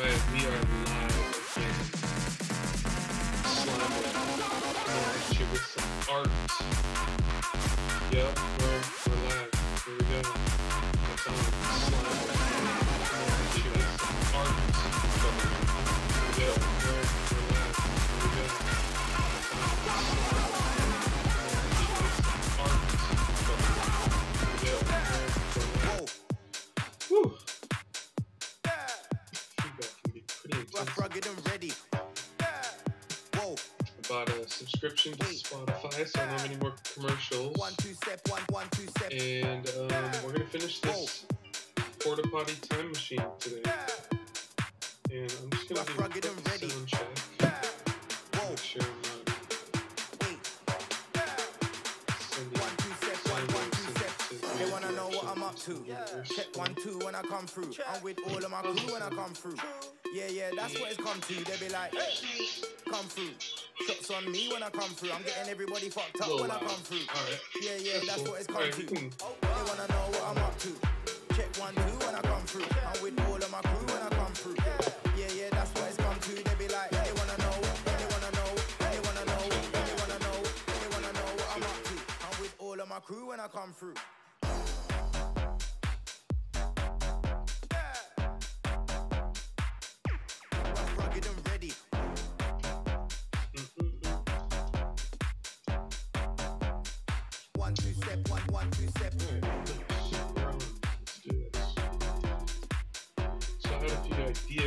We are live again. Slime with some art. Yep, we're, we're live. Here we go. It's on. Slime with some art. Yep, we're live. Here we go. Subscription to Spotify, so I don't have any more commercials. one, two, step, one, one, two, step. And um, we're gonna finish this porta potty time machine today. And I'm just gonna do a quick sound check. Make sure I'm not one, two, step, one, one, two, step. They wanna know what I'm up to. Check one, two when I come through. I'm with all of my crew when I come through. Yeah, that's what it's come to. They be like, hey, come through. Shots on me when I come through. I'm getting everybody fucked up Little when I come through. Alright. Yeah, yeah, that's what it's come Alright, to. They wanna know what I'm up to. Check one, two when I come through. I'm with all of my crew when I come through. Yeah, yeah, that's what it's come to. They be like, they wanna know, they wanna know, they wanna know, they wanna know, they wanna know what I'm up to. I'm with all of my crew when I come through.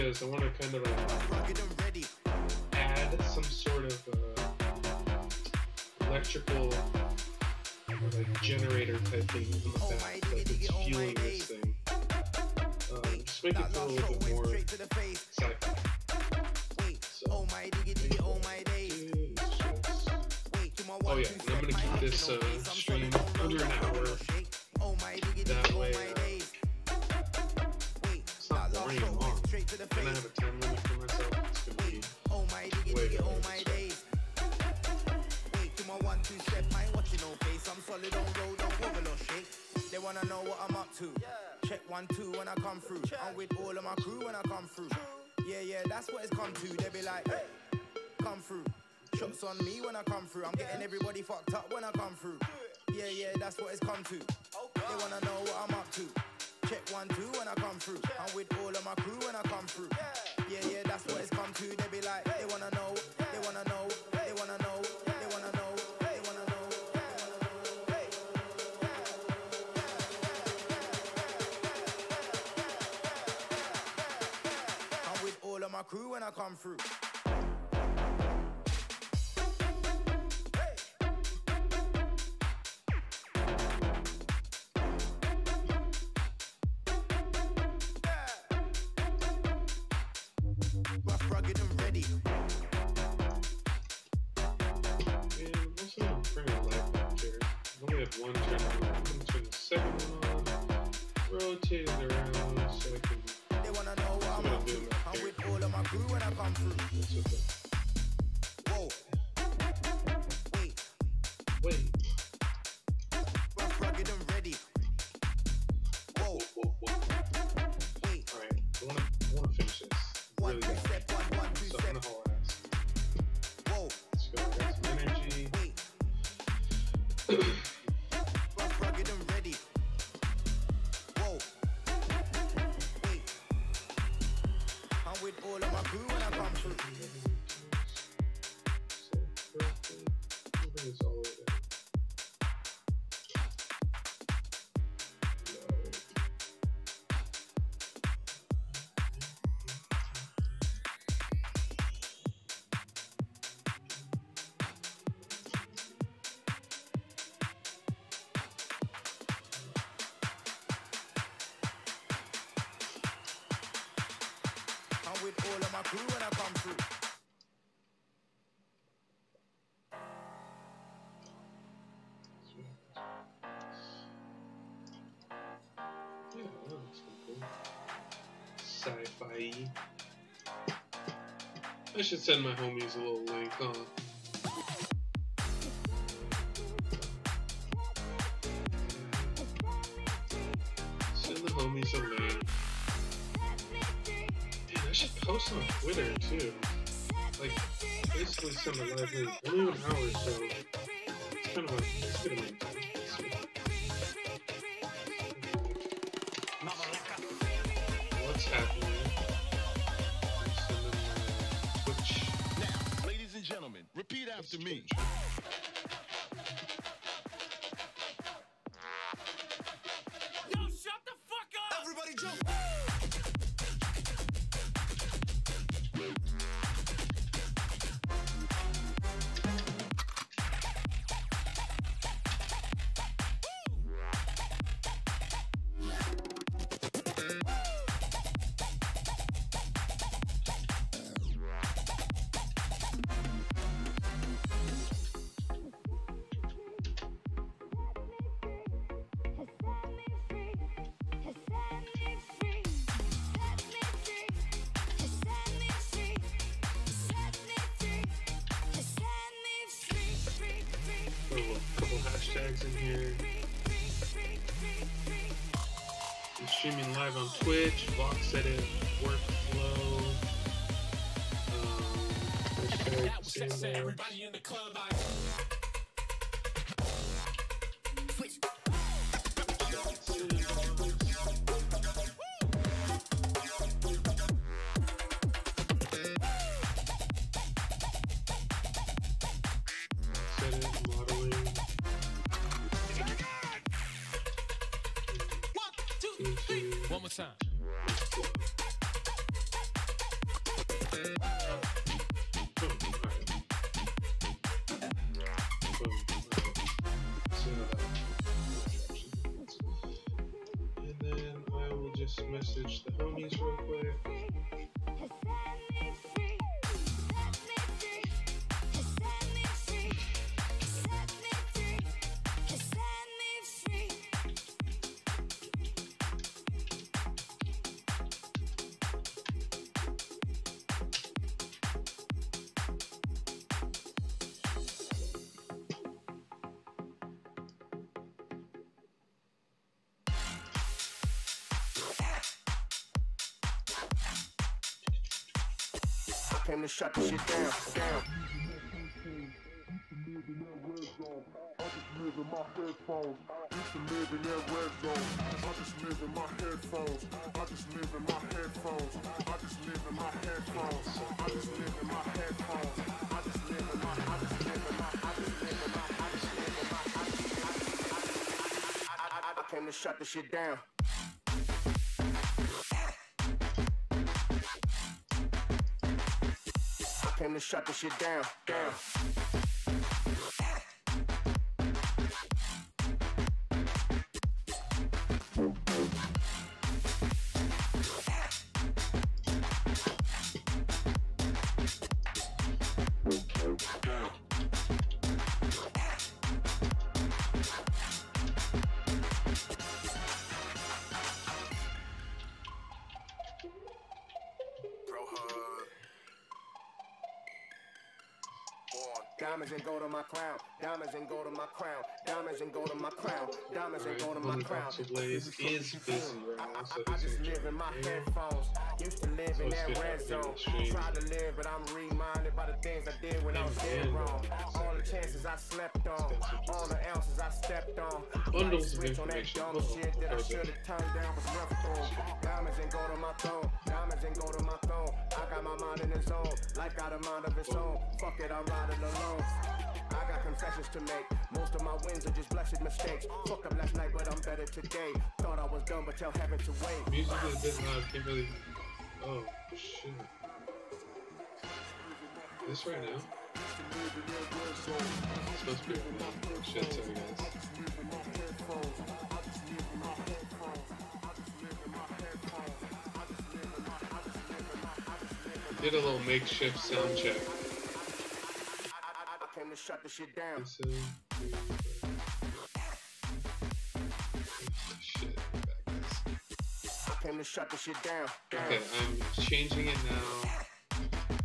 Ideas. I want to kind of like add some sort of uh, electrical like generator type thing in the back my that diggy is diggy, oh my fueling this thing. Um, just make it feel a little bit more sci-fi. Oh yeah, and I'm gonna keep this uh, stream under an hour. That way, uh, solid on road, don't wobble or shake. They wanna know what I'm up to. Check one, two when I come through. I'm with all of my crew when I come through. Yeah, yeah, that's what it's come to. They be like, hey, come through. Shots on me when I come through. I'm getting everybody fucked up when I come through. Yeah, yeah, that's what it's come to. They wanna know what I'm up to. Check one, two when I come through. I'm with all of my crew when I come through. Crew when I come through. One turn. Turn second one on, rotate it around With all of my crew when I come through. Yeah, that looks cool. Sci-fi. I should send my homies a little link, huh? Too. Like basically an hour, so it's kind of a it's of. What's happening? Now, ladies and gentlemen, repeat after me. Hashtags in here. I'm streaming live on Twitch, VoxEdit, Workflow. Um, hashtag Sandbox. Set to shut the shit down, down. I just I came to shut the shit down. Shut the shit down, down. Diamonds and gold on my crown. Diamonds and gold on my crown. Diamonds and gold on my crown. Diamonds and gold on my crown. Blaze is busy right now, so I he's just live in my headphones. Used to live in So it's that red zone. Try to live, but I'm reminded by the things I did when I was dead wrong. All the chances I slept on, all the ounces I stepped on. Bundles of on that dumb shit that I should have turned down was left on. Diamonds and gold on my throne. Diamonds and gold on my throne. I got my mind in the zone. Life got a mind of its own. Fuck it, I'm riding alone. I got confessions to make. Most of my wins are just blessed mistakes. Fucked up last night, but I'm better today. Thought I was done, but tell heaven to wait. Music is a bit loud, can't really. Oh, shit. This right now? It's supposed to be right now. Shit, sorry guys. Did a little makeshift sound check. I came to shut the shit down. Shit. I came to shut the shit down. down. Okay, I'm changing it now.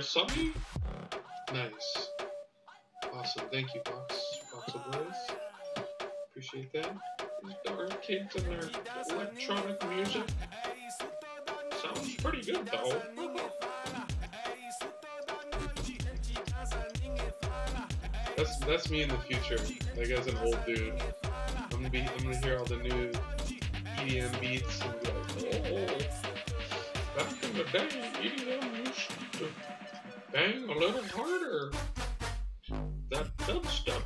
Sonny. Nice. Awesome. Thank you, Box. Voxel Blaze. Appreciate that. These darn kids and their electronic music. Sounds pretty good, though. That's that's me in the future. Like as an old dude, I'm gonna be I'm gonna hear all the new EDM beats and be like, oh, back in the day, EDM used bang a little harder. That dubstep.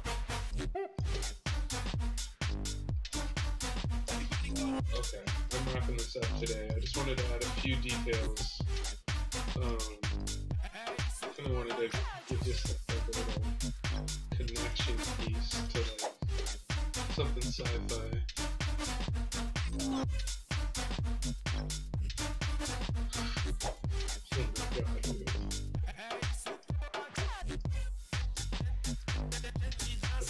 Okay, I'm wrapping this up today. I just wanted to add a few details. Um, I kind of wanted to give just like a little connection piece to like something sci-fi.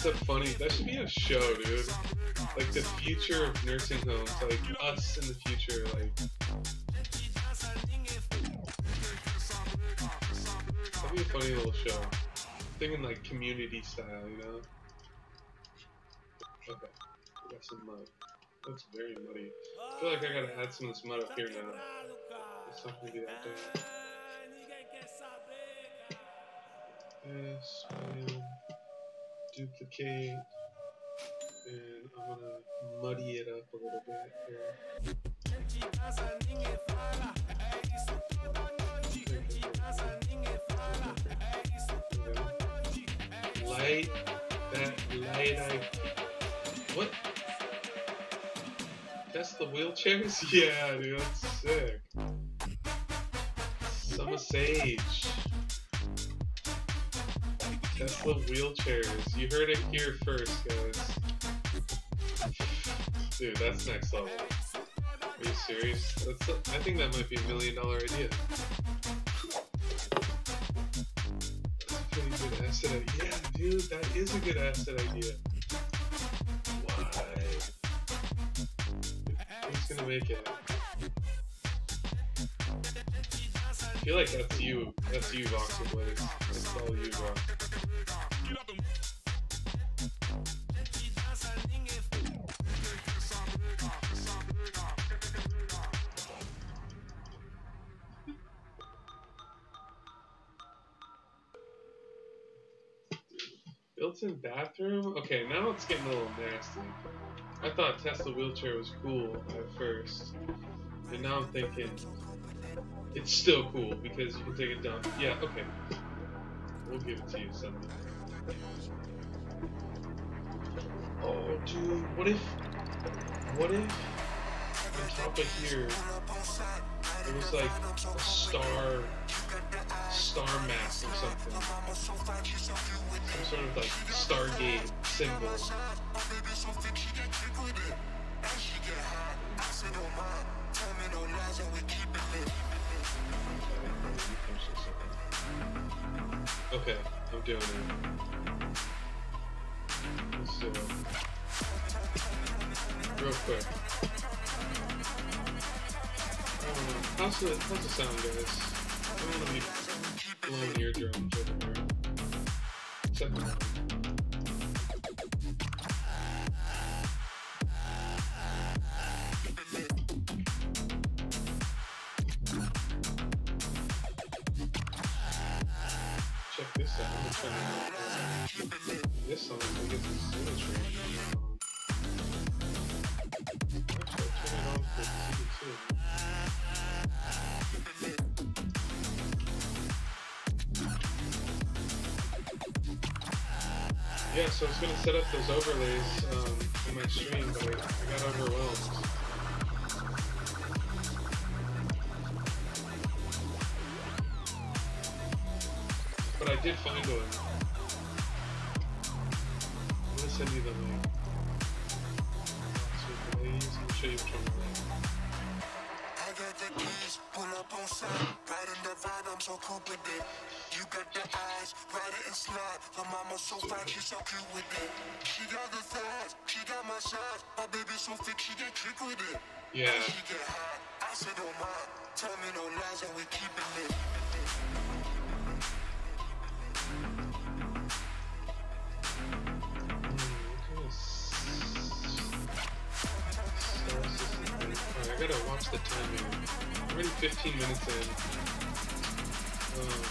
A funny. That should be a show, dude. Like the future of nursing homes, like us in the future, like. That'd be a funny little show. Thinking like community style, you know? Okay, we got some mud. That's very muddy. I feel like I gotta add some of this mud up here now. It's not gonna be that and duplicate, and I'm gonna muddy it up a little bit here. Light that light I what? That's the wheelchairs? Yeah, dude, that's sick. Summer Sage. Tesla wheelchairs. You heard it here first, guys. Dude, that's next level. Are you serious? That's I think that might be a million dollar idea. That's a pretty good asset idea. Yeah, dude, that is a good asset idea. Why? Who's gonna make it? I feel like that's you. That's you, Voxel Blaze. All you. Built-in bathroom? Okay, now it's getting a little nasty. I thought Tesla wheelchair was cool at first, and now I'm thinking it's still cool because you can take it down. Yeah, okay. We'll give it to you Sunday. Oh, dude, what if, what if on top of here it was like a star, star map or something, some sort of like Stargate symbol. Okay, I'm doing it. It. Real quick. How's the how's the sound, guys? I don't want to be blowing eardrums everywhere. Except up those overlays um, in my stream, but I got overwhelmed. But I did find one. So thick, she get trick with it. Yeah. She get high, I said don't mind. Tell me no lies and we keeping it. Alright, I gotta watch the timing. I'm already 15 minutes in. Um,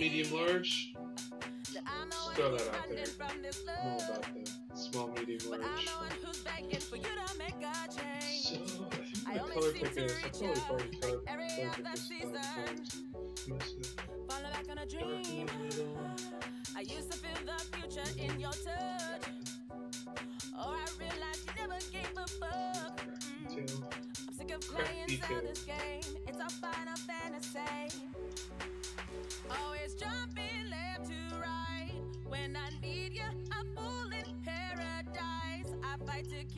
medium, large. Just throw that out there. All about that. Small, medium, large. So, I think the color picker is, I've probably already color, color picked this five times. Mess back on a dream. I used to feel the future in your touch. Oh, I realized you never gave a fuck. Mm. I'm sick of playing this game. It's a final fantasy.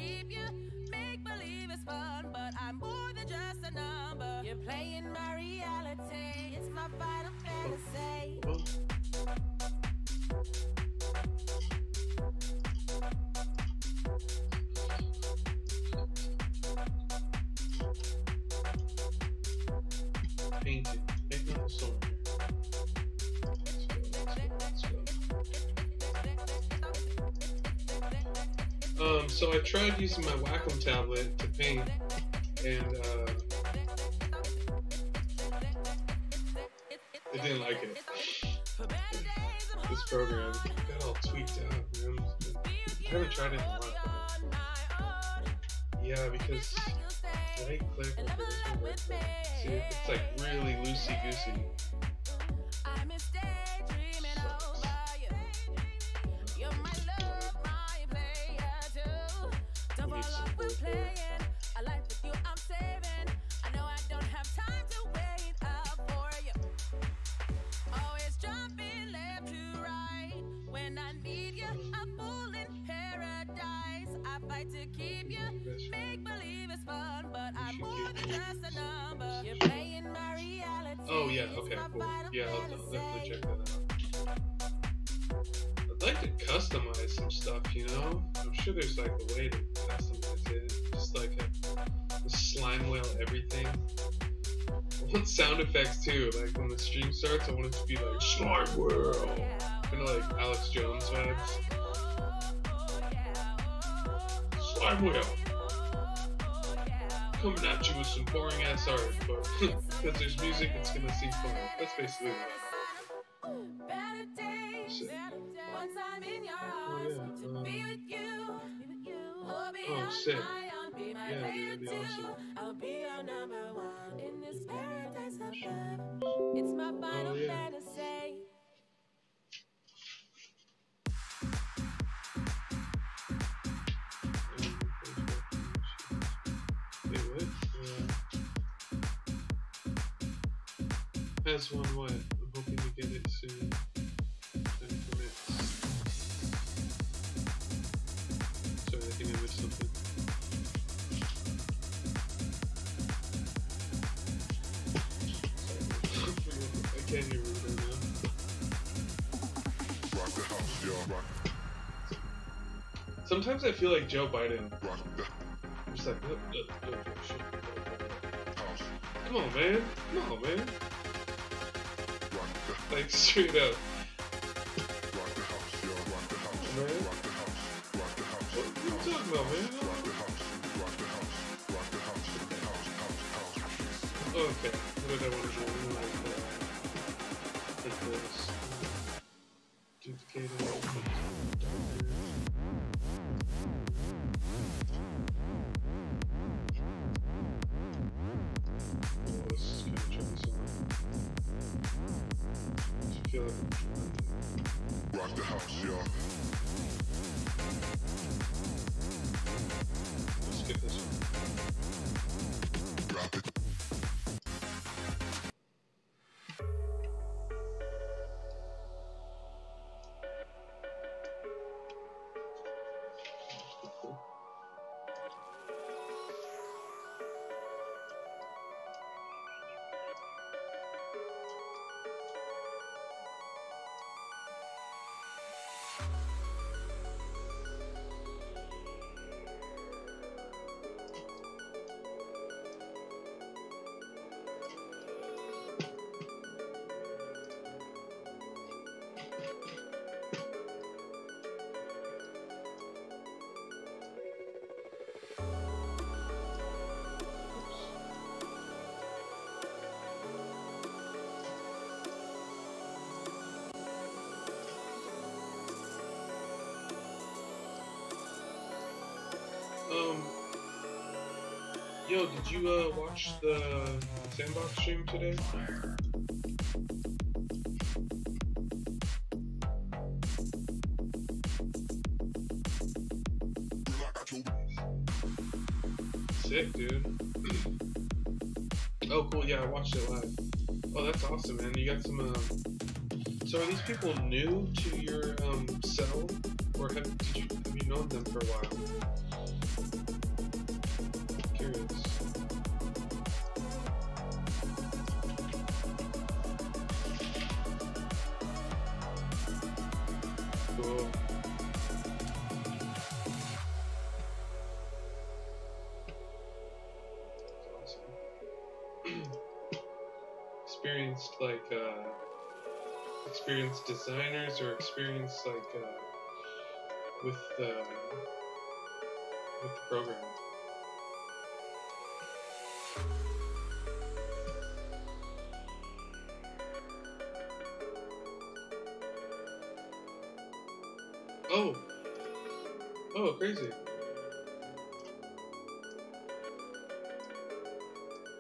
Keep you. Make believe it's fun, but I'm more than just a number. You're playing my so I tried using my Wacom tablet to paint, and uh, I didn't like it. This program got all tweaked out, man. I haven't tried it in a while. Yeah, because right click, okay, this one. See, it's like really loosey goosey. Oh yeah, okay, cool. Yeah, I'll, I'll definitely check that out. I'd like to customize some stuff, you know? I'm sure there's like a way to customize it. Just like a, a slime whale everything. I want sound effects too. Like when the stream starts, I want it to be like slime whale. Kind of like Alex Jones vibes. Slime whale. Coming at you with some boring ass art, but because there's music, it's gonna seem fun. That's basically what I'm Better days, Shit. one time in your Oh, arms yeah, to um, be with you. Oh, be Oh, on my own, be my Yeah, dude, player that'd be too. awesome. I'll be your number one in this paradise of love. It's my final Oh, yeah. fantasy. Has one what? I'm hoping to get it soon. Time permits. Sorry, I think I missed something. Sorry. understand your reader now. Rock the house, y'all. Rock, Sometimes I feel like Joe Biden. rock the just like, "Uh, uh, uh, shit." come on, man. Come on, man. Like, straight up. Yo, did you uh watch the sandbox stream today? Sick, dude. oh, cool. Yeah, I watched it live. Oh, that's awesome, man. You got some. Um... So, are these people new to your um cell, or have did you have you known them for a while? Curious. Experienced designers or experienced like uh, with uh, with the program. Oh. Oh, crazy.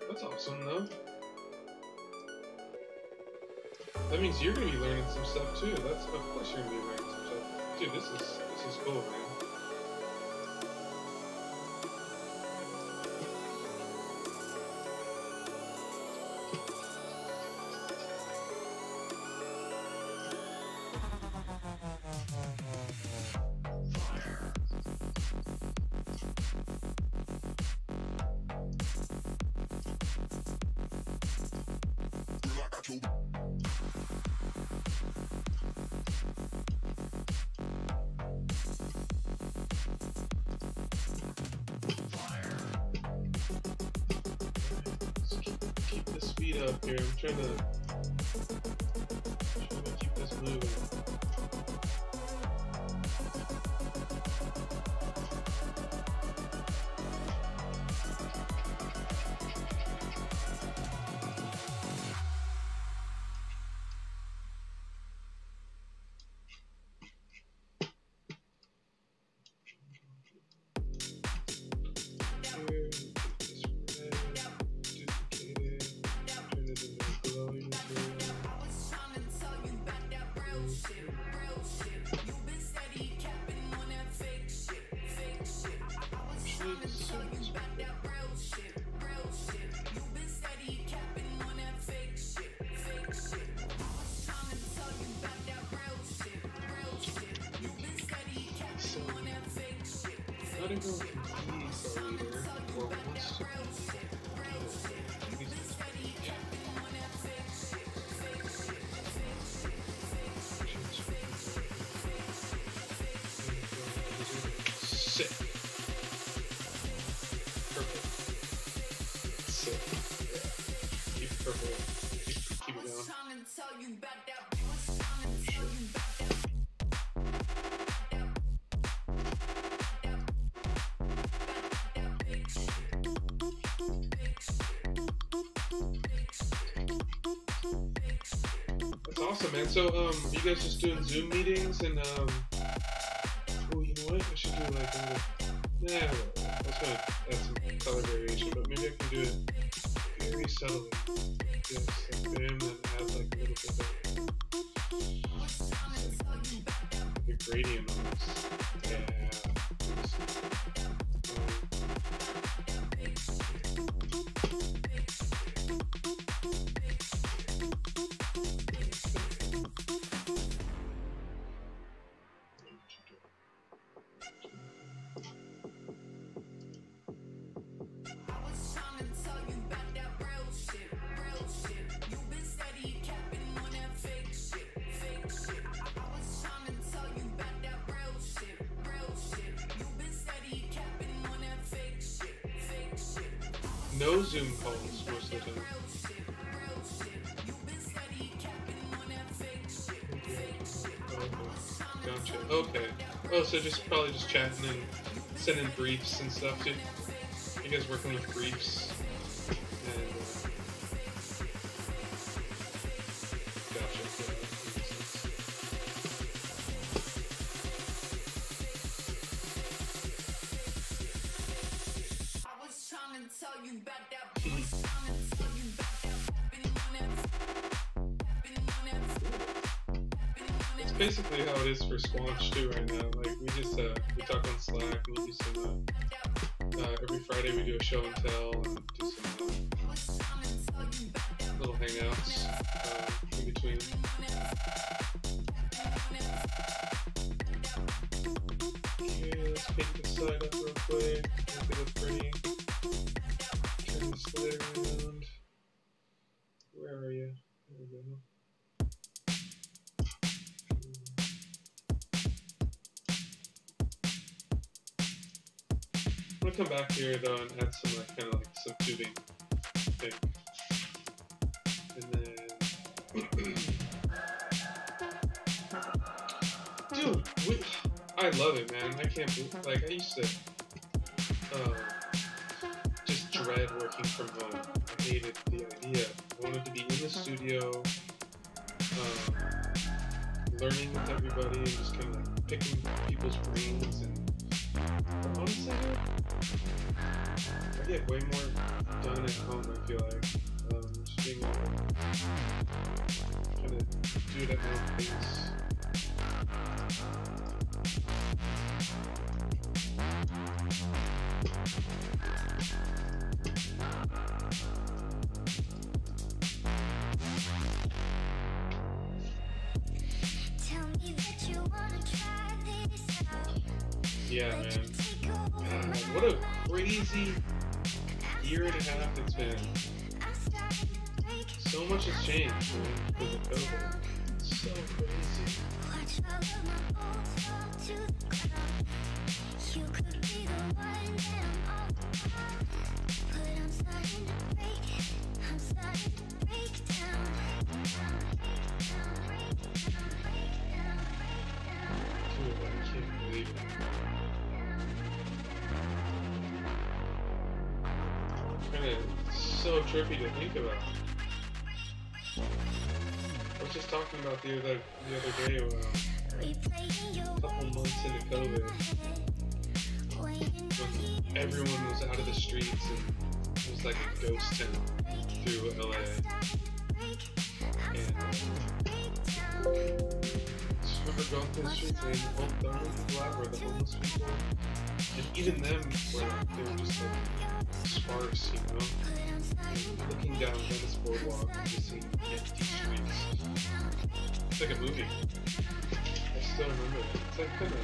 That's awesome, though. That means you're gonna be learning some stuff too. That's of course you're gonna be learning some stuff. Dude, this is this is cool, man. That's awesome, man. So, um, you guys just doing Zoom meetings and, um, oh, you know what? I should do like nah, I was gonna add some color variation, but maybe I can do it Like this, like and like a little bit of gradient almost. Yeah. Oh, so just probably just chatting and sending briefs and stuff too. You guys working with briefs show and tell gonna come back here though and add some like kind of like some tubing thing, and then dude, we, I love it, man. I can't believe like I used to uh, just dread working from home. I hated the idea. I wanted to be in the studio, um, learning with everybody, and just kind of like picking people's brains and honestly, I get way more done at home. I feel like um, just being to do. Tell me that you wanna try. Yeah, man. What a crazy year and a half it's been. I. So much has changed because of COVID. It's so crazy. Watch all of my so trippy to think about. I was just talking about the other the other day, uh, a couple months into COVID, when everyone was out of the streets and it was like a ghost town through LA. And uh, just remember going the streets and the out were the homeless people, and even them were they were just like sparse, you know. Looking down Venice Boardwalk and just seeing empty streets. It's like a movie. I still remember that. It's like kind of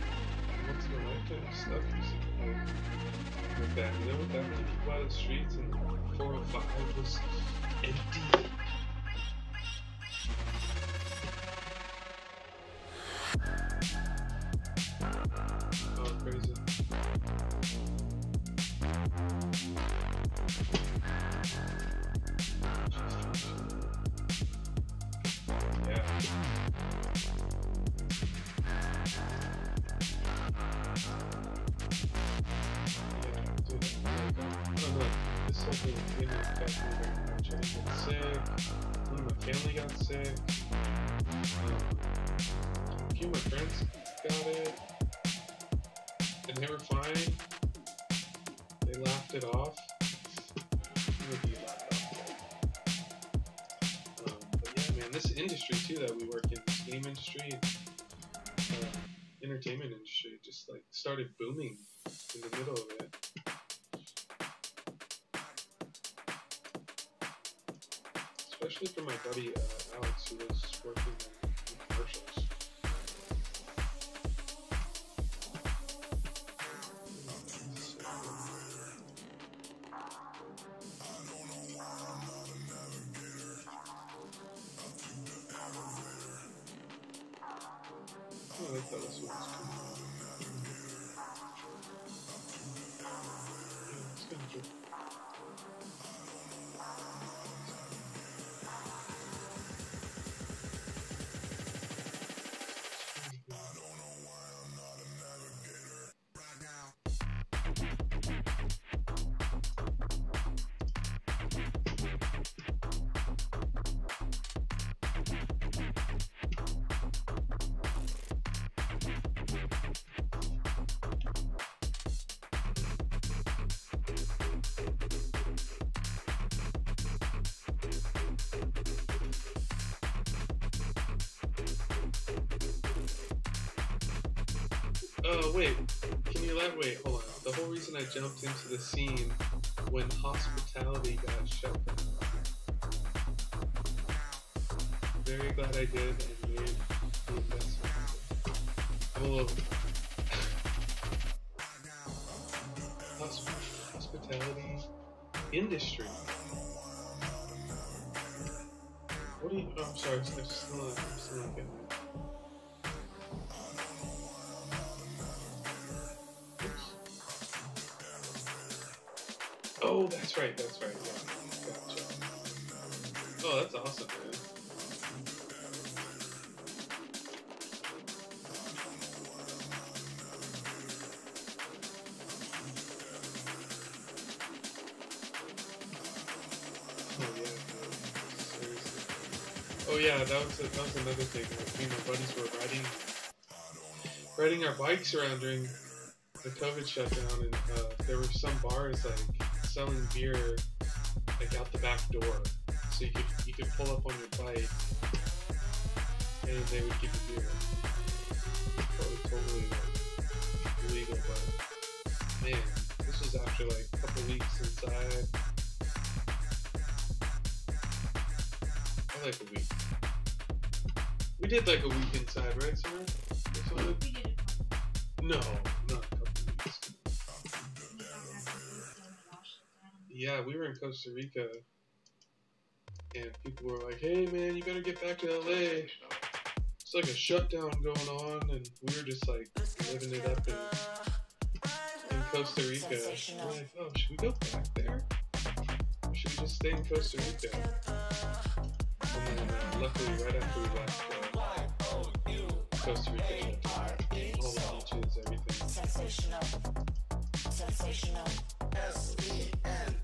once in a lifetime stuff you like, like that. You know, with that many people out of the streets and 405 was empty. Oh, crazy. They were fine. They laughed it off. Would be laughed off. Um, but yeah, man, this industry too that we work in, this game industry, uh, entertainment industry, just like started booming in the middle of it. Especially for my buddy uh, Alex, who was working Wait. Can you let wait? Hold on. The whole reason I jumped into the scene when hospitality got shut down. Very glad I did and made the investment. Oh. I'm little. Hospitality industry. What do you? Oh, I'm sorry. I'm still not, I'm still not getting that's right, that's right. Yeah, gotcha. Oh, that's awesome, man. Oh yeah, Oh yeah, that was that was another thing. Like, me and my buddies were riding riding our bikes around during the COVID shutdown, and uh, there were some bars like selling beer like out the back door, so you could you could pull up on your bike, and they would give you beer. Totally, totally like, illegal, but man, this was after like a couple weeks inside. I like a week. We did like a week inside, right, Sarah? Or something? We did. No, Yeah, we were in Costa Rica, and people were like, "Hey, man, you better get back to LA." It's like a shutdown going on, and we were just like living it up in, in Costa Rica. We're like, "Oh, should we go back there? Or should we just stay in Costa Rica?" And then, luckily, right after we left, uh, Costa Rica. All the beaches, everything. Sensational. Sensational. feeling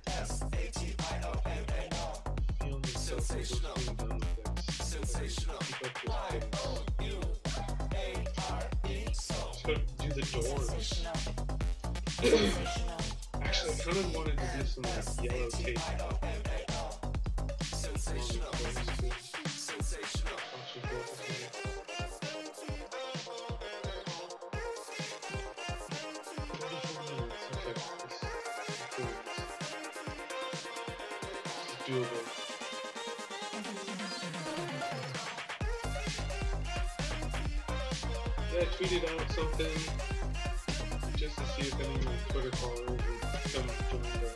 Actually, I kind of wanted to do some like yellow tape. Sensational. Doable. Yeah, I tweeted out something Twitter followers would come join the.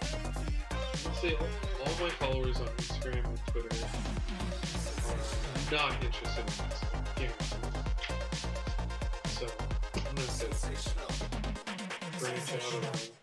Say all, all my followers on Instagram and Twitter are not interested in this. So I'm gonna branch out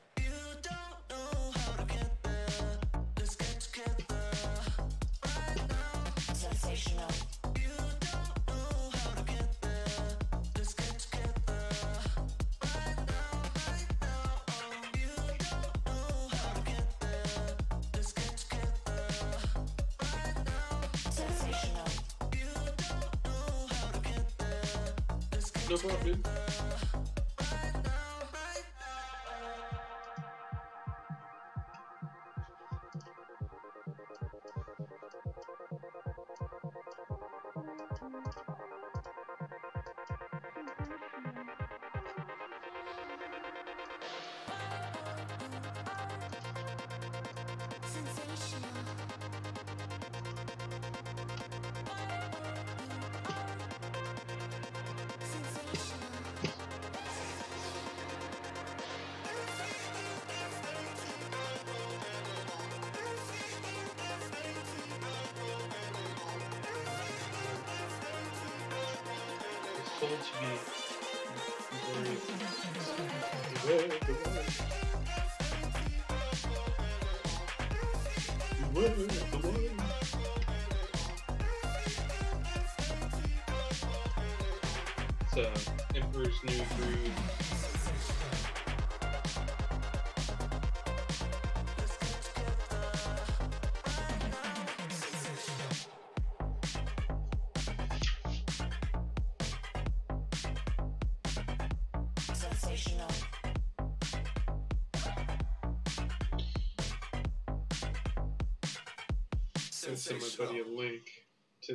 To be the Emperor's New Groove.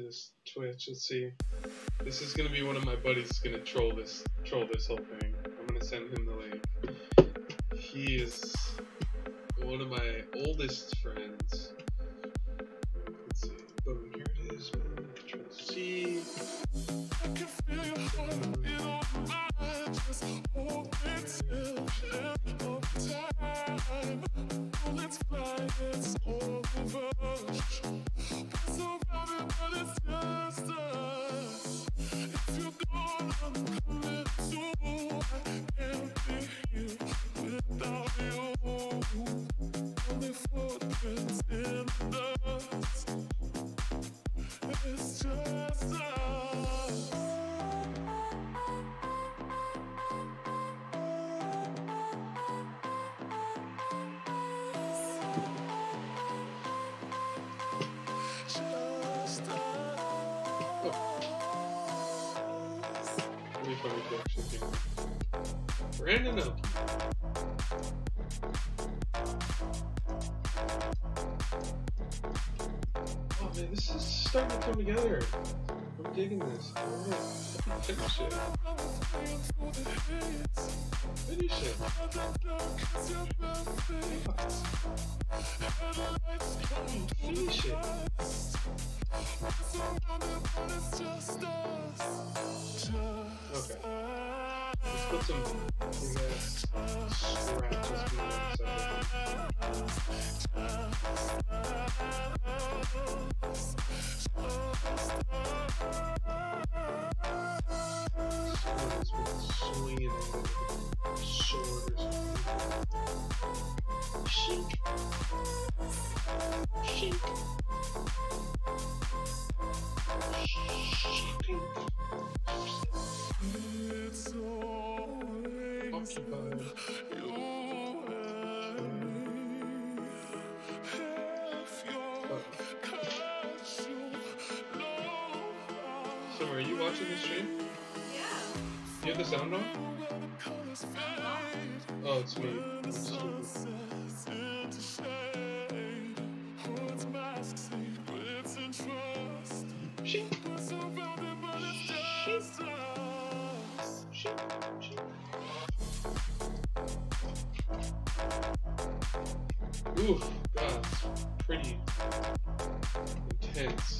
This Twitch. Let's see. This is gonna be one of my buddies gonna troll this troll this whole thing. I'm gonna send him the link. He is one of my oldest watching the stream? Yeah. You have the sound on? Oh, it's me. Oof, God, pretty intense.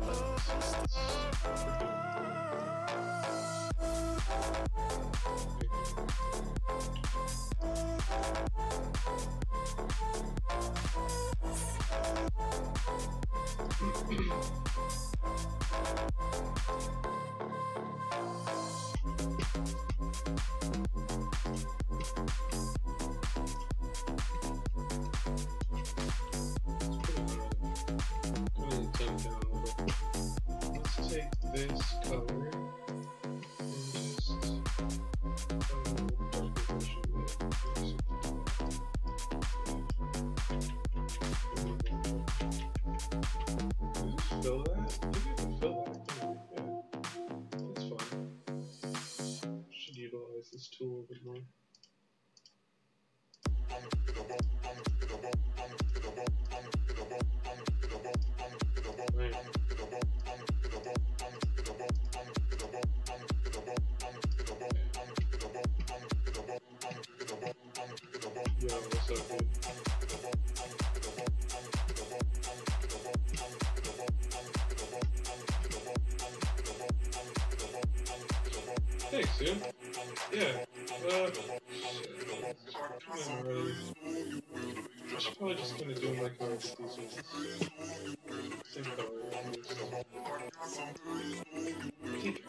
Mm-hmm. fill that. Yeah, that's fine. Should utilize this tool a bit more.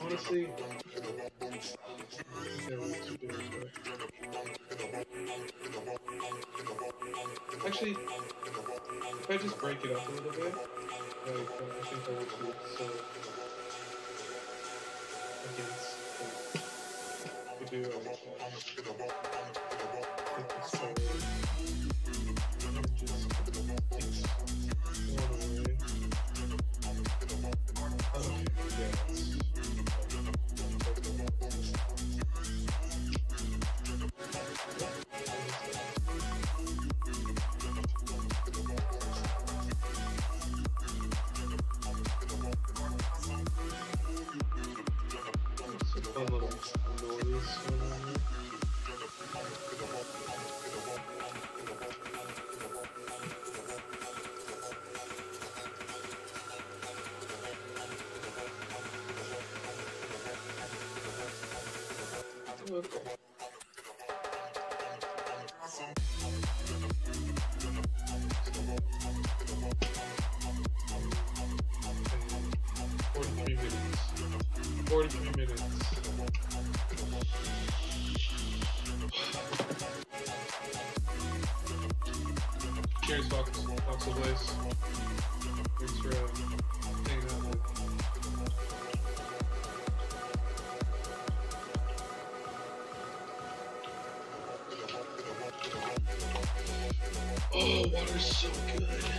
honestly, Actually, if I just break it up a little bit, I think I would do so. Against, do. Welcome. water's so good.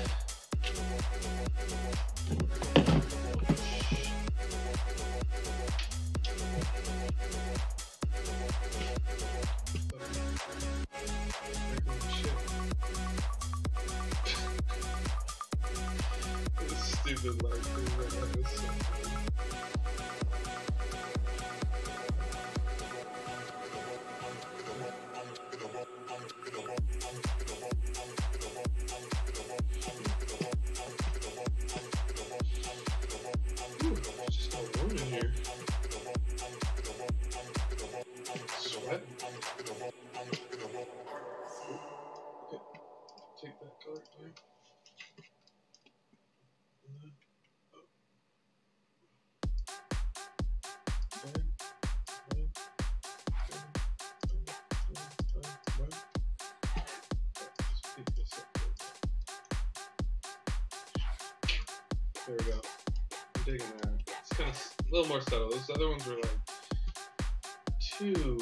There we go. I'm digging that. It's kind of a little more subtle. Those other ones were like too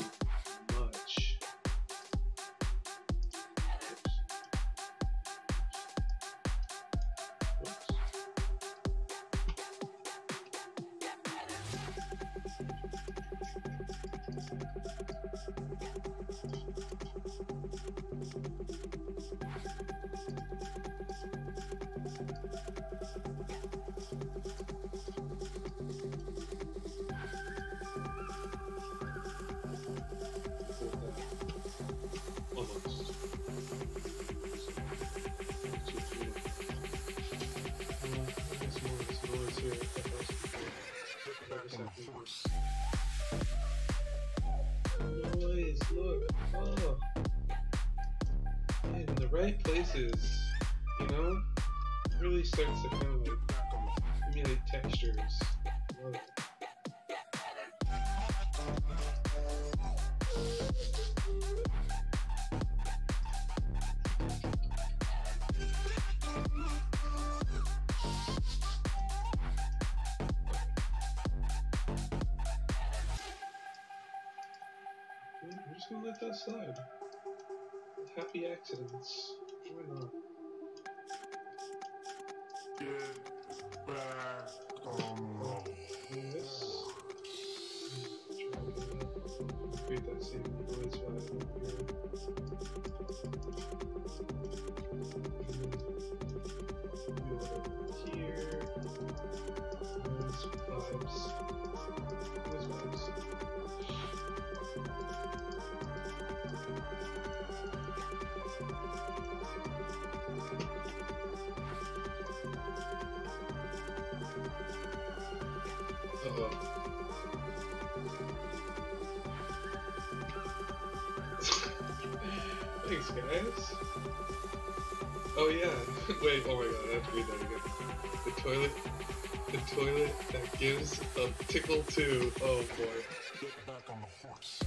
toilet that gives a tickle to. Oh boy.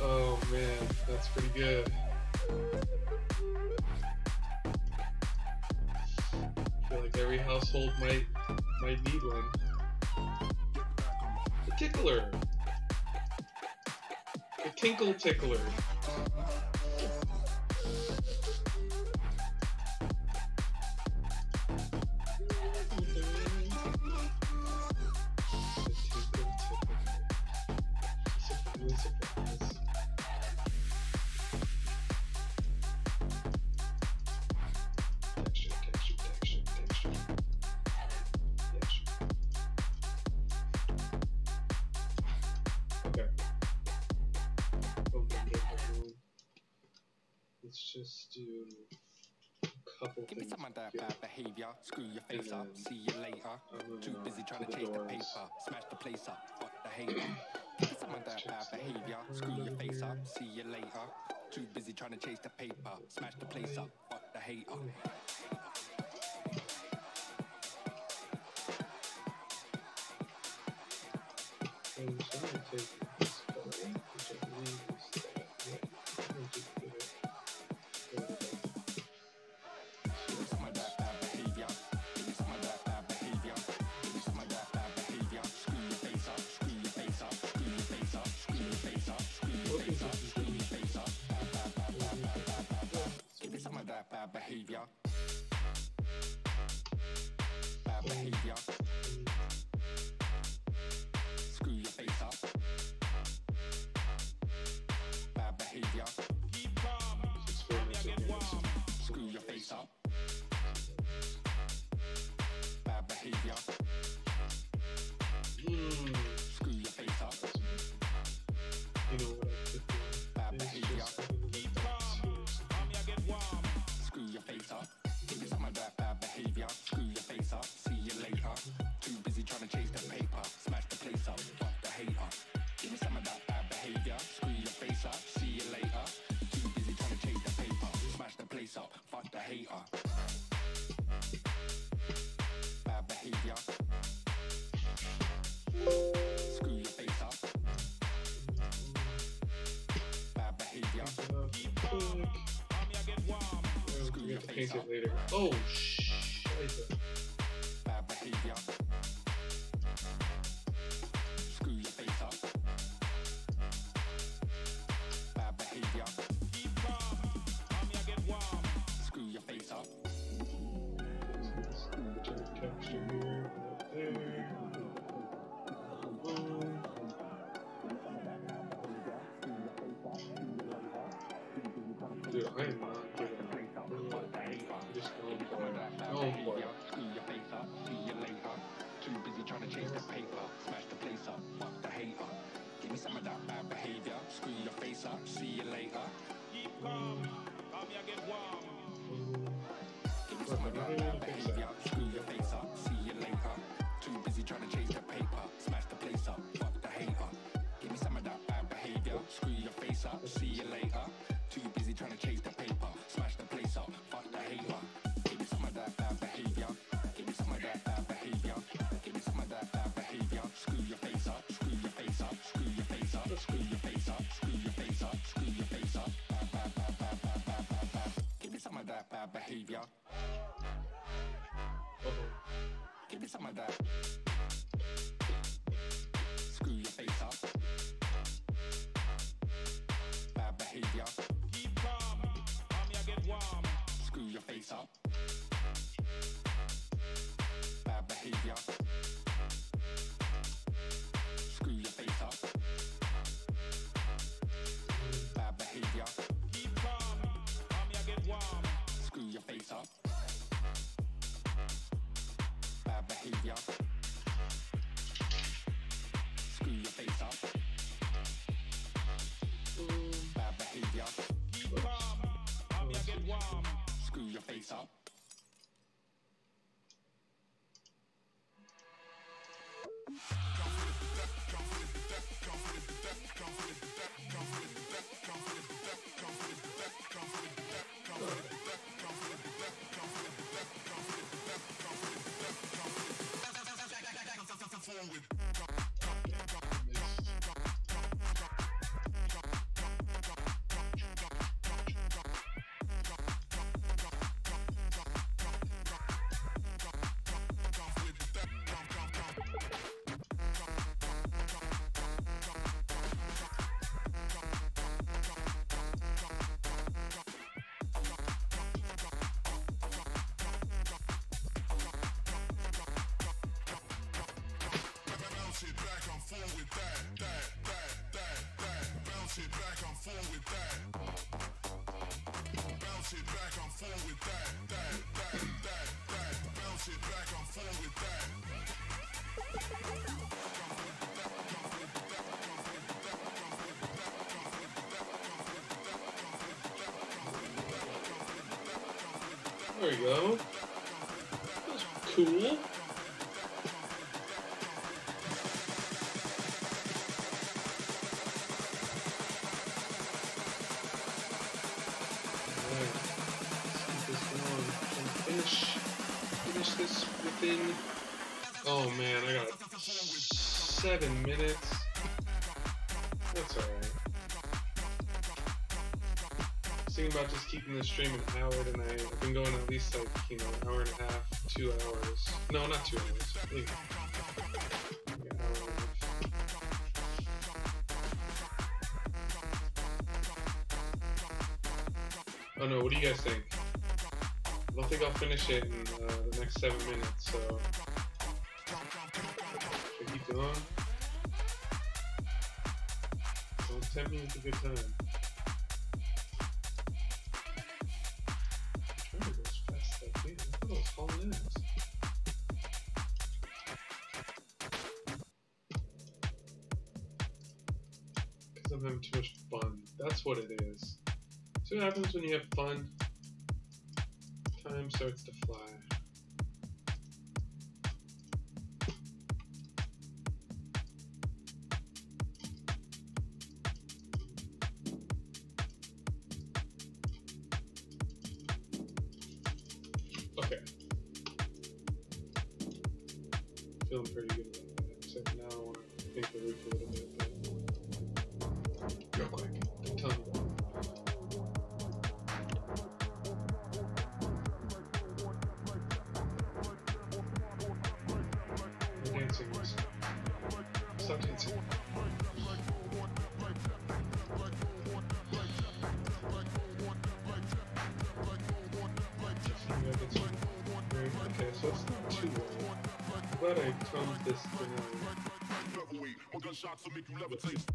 Oh man, that's pretty good. I feel like every household might might need one. The tickler. The tinkle tickler. Just do a couple Give me some of that bad behavior. Screw your face up. See you later. Too busy trying to to chase the paper. Smash the place up. Fuck the hater. Give me some of that bad behavior. Screw your face up. See you later. Too busy trying to chase the paper. Smash the place up. Fuck the hater. I'm just gonna take I'm just. Too busy trying to paper. Smash the place up. Fuck the hater. Give me some of that bad behavior. Screw your face up. Give me some of that bad behavior. Screw your face up. See you later. Too busy trying to paper. Smash the place up. Fuck the. Give me some of that bad behavior. Screw your face up. See you later. bad behavior. Uh-oh. Give me some of that. Screw your face up. Bad behavior. Keep calm, mommy, I get warm. Screw your face up. There we go. That's cool. This within Oh man, I got seven minutes. That's alright. Was thinking about just keeping the stream an hour tonight. I've been going at least like, you know, an hour and a half, two hours. No, not two hours. Oh no, what do you guys think? I don't think I'll finish it in uh, the next seven minutes, so. Keep going? Well, 10 minutes is a good time. When you have fun? Time starts to fly. Gunshots will make you levitate.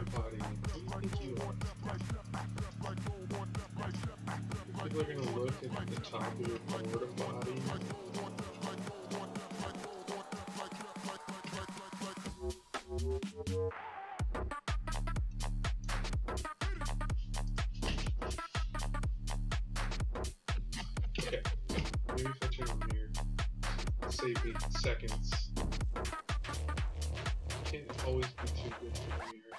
Are? People are gonna look at the top of your porta potty. Okay, maybe if I mirror, save me seconds. Can't always be too good the mirror.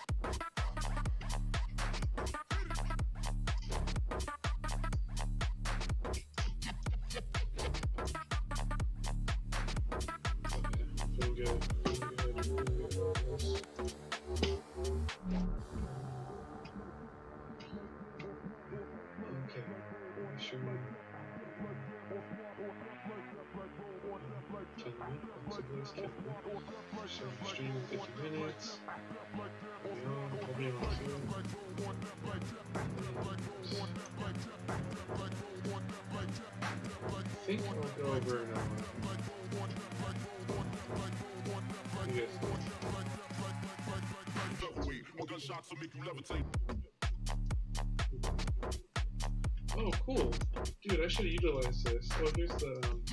I should utilize this. Oh, here's the, um...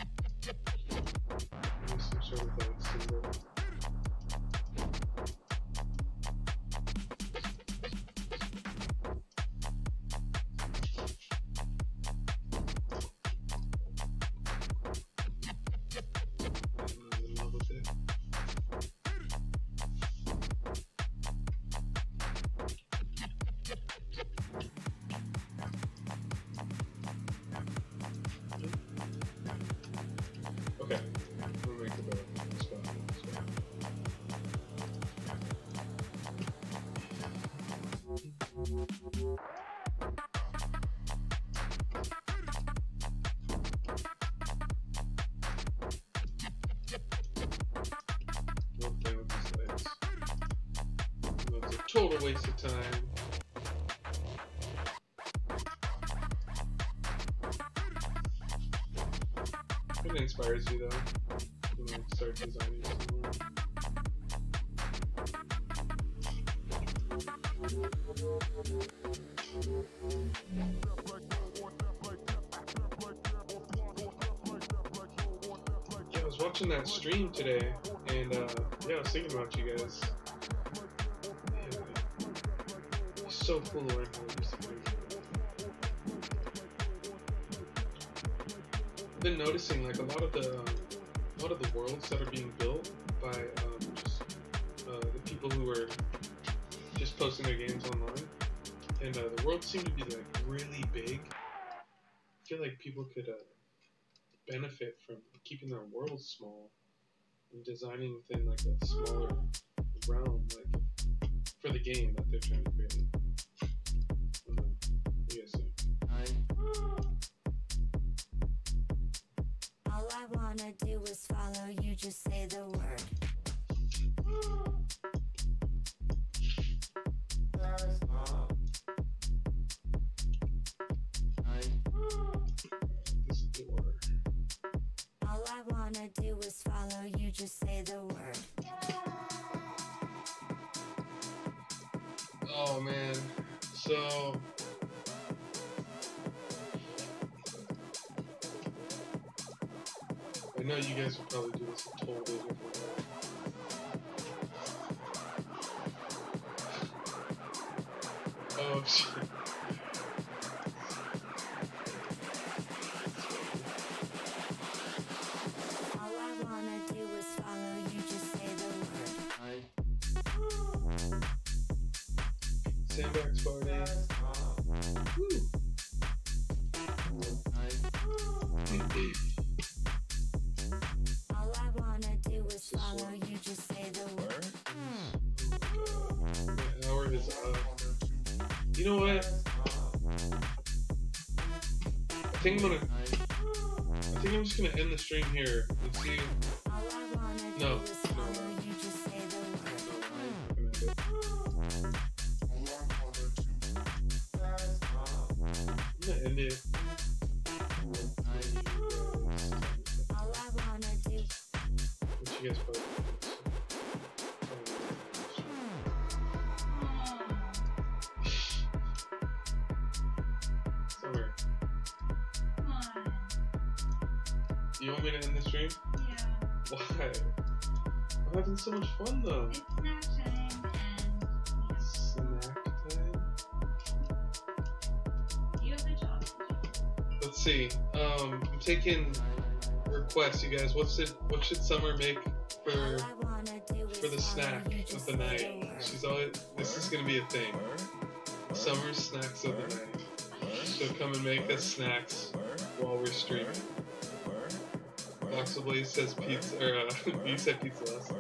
watching that stream today, and uh, yeah, I was thinking about you guys. So cool the. I've been noticing like a lot of the um, a lot of the worlds that are being built by um, just uh, the people who are just posting their games online, and uh, the worlds seem to be like really big. I feel like people could uh, keeping their world small and designing within like a smaller realm, like for the game that they're trying to create. I don't know. What do you? All I wanna do is follow you, just say the word. Oh man. So I know you guys would probably do this a totally different you want me to end the stream? Yeah, Why? I'm having so much fun though. it's snack time and Snack time. you have a job. Let's see. Um, I'm taking requests, you guys. What should what should Summer make for All I wanna do is for the snack of the night? She's always this is gonna be a thing. Summer snacks of the night. She'll come and make us snacks while we're streaming. Blaze says pizza, or uh, you said pizza last.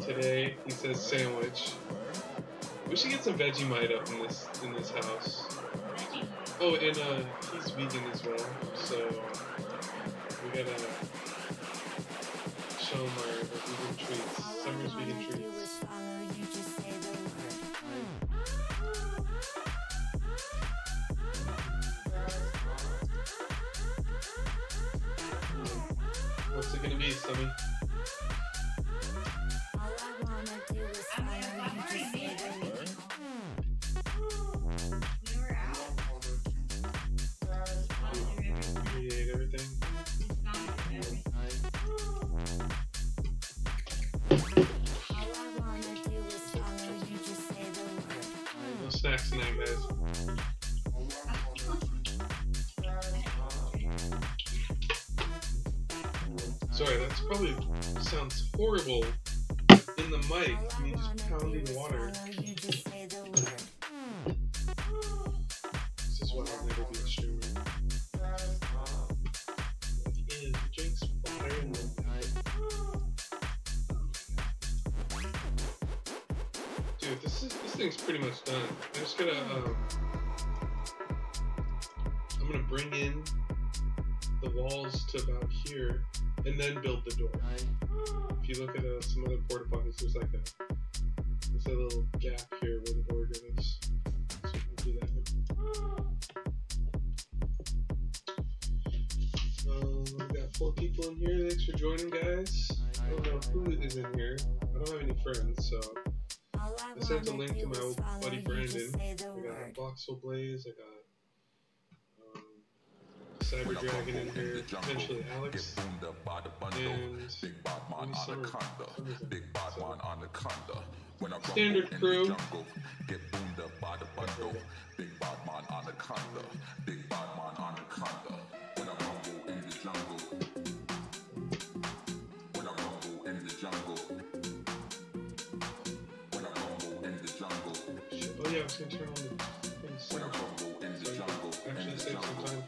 Today he says sandwich. We should get some Vegemite up in this in this house. Oh, and uh, he's vegan as well, so we gotta show him our, our vegan treats. Summer's vegan treats. It's going to be, Sammy? Sounds horrible in the mic. Me just pounding water. This is why I'll never be a streamer. Dude, this is this thing's pretty much done. I'm just gonna um, I'm gonna bring in the walls to about here and then build the door. If you look at uh, some other porta potties, there's like a there's a little gap here where the door goes. So we'll do that. Um, we got four people in here. Thanks for joining, guys. I don't know who is in here. I don't have any friends, so I sent a link to my old buddy Brandon. I got Voxel Blaze. I got Cyber Dragon in here. Eventually Alex. Get boomed up by the bundle. And Big bad man maybe Summer- anaconda. Big there, bad so- man anaconda. When I Standard crew. jungle, get boomed up by the bundle. Big bad man anaconda. Big bad man anaconda. When I rumble in the jungle. When I rumble in the jungle. When I rumble in the jungle. Oh yeah, I was gonna turn on the thing When I rumble in the jungle, actually save some time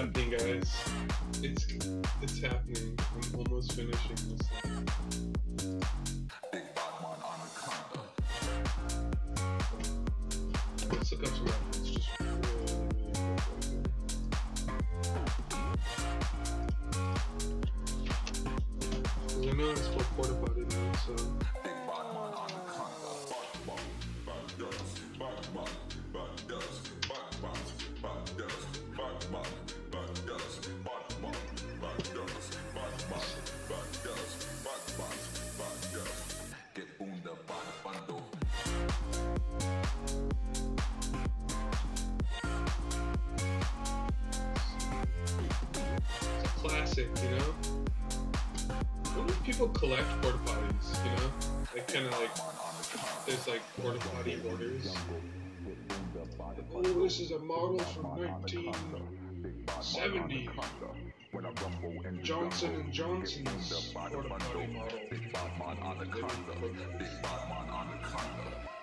happening, guys. It's it's happening. I'm almost finishing this. Thing. fuck what about it now, so. Classic, you know? People collect porta potties? You know, like kind of like there's like porta potty orders. Oh, this is a model from 1970. Johnson and Johnson's porta potty model. Big. Big.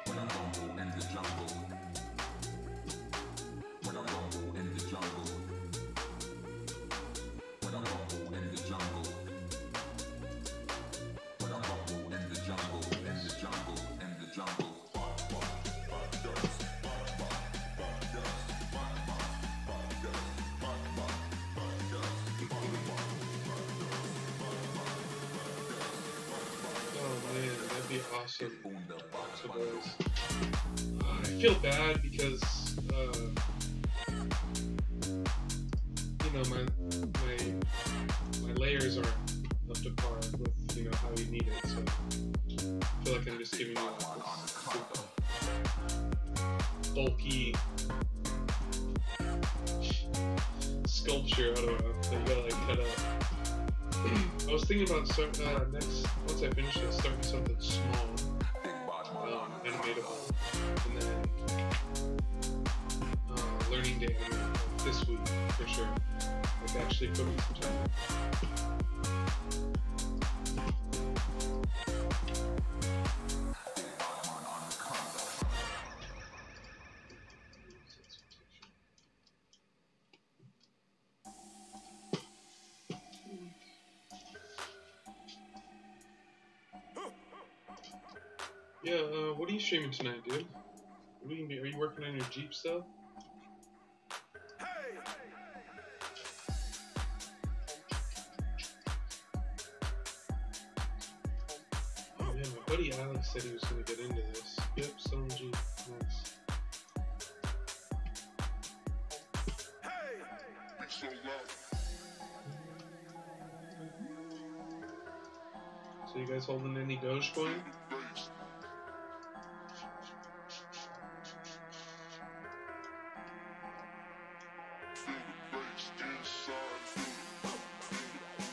When rumble in the jungle. I feel bad because Yeah, uh, what are you streaming tonight, dude? Are you, are you working on your Jeep still? Oh buddy Alex said he was gonna get into this. Yep, selling Jeep. Nice. loud. So you guys holding any Dogecoin?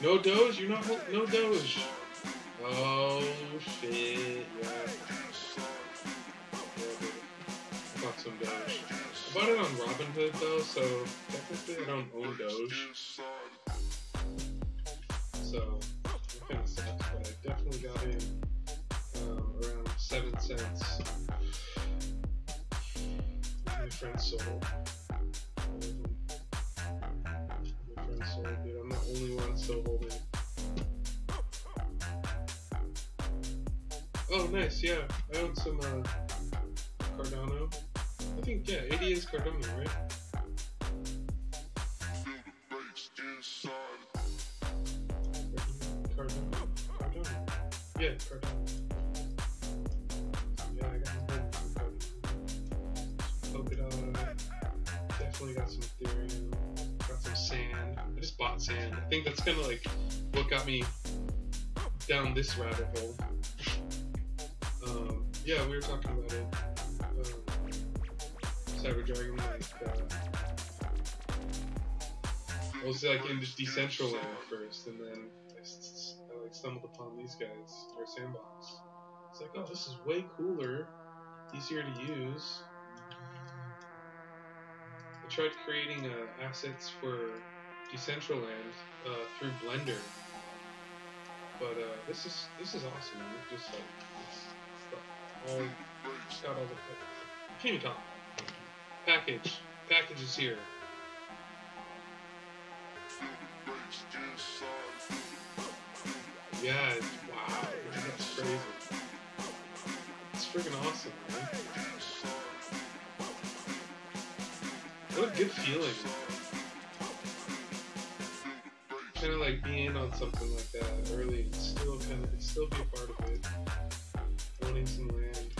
No Doge? You're not no Doge. Oh shit! Yeah. Bought some Doge. I bought it on Robinhood though, so technically I don't own Doge. So it kind of sucks, but I definitely got in um, around seven cents. My friend sold. Yeah, I own some uh, Cardano. I think yeah, ADA is Cardano, right? Cardano. Cardano. Yeah, Cardano. Yeah, I got some. Polkadot. Definitely got some Ethereum. Got some sand. I just bought sand. I think that's kind of like what got me down this rabbit hole. Talking about it. Um, Cyber Dragon, like, uh, I was like in Decentraland at first, and then I like stumbled upon these guys, their sandbox. It's like, oh, this is way cooler, easier to use. I tried creating uh, assets for Decentraland uh, through Blender, but uh, this is this is awesome. Just like it's got all the talk. Package, package is here. Yeah, it's, wow, that's crazy. It's freaking awesome, man. What a good feeling. Kind of like being on something like that early and still kind of still be a part of it. Owning some land,